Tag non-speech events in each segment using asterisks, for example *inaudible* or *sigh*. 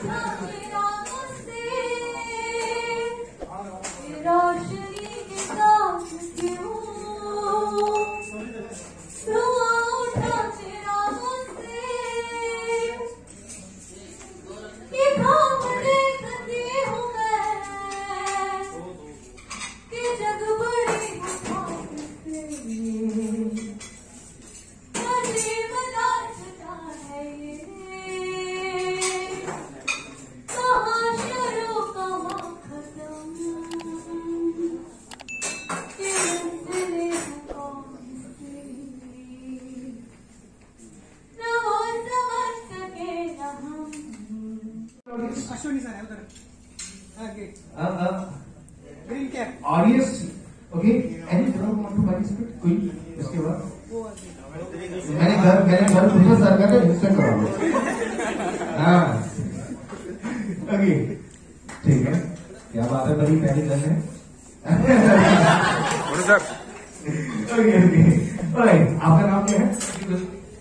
Yeah. *laughs* Ashwini sir है उधर। अब अब green cap audience okay any drop want to participate कोई इसके बाद। मैंने घर मैंने घर पूछा सर का तो इंस्टेंट करा हाँ। ओके ठीक है। क्या बात है बड़ी पहली गन है। ओके ओके ऑलराइट आपका नाम क्या है?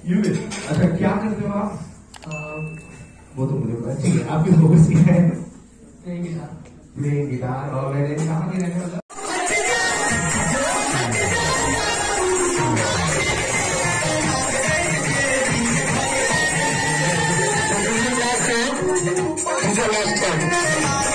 युविल अच्छा क्या करते हो आप? वो तो मुझे पता चाहिए आपकी फोकस क्या है। गिटार और मैंने कहा कि रहने वाला। International.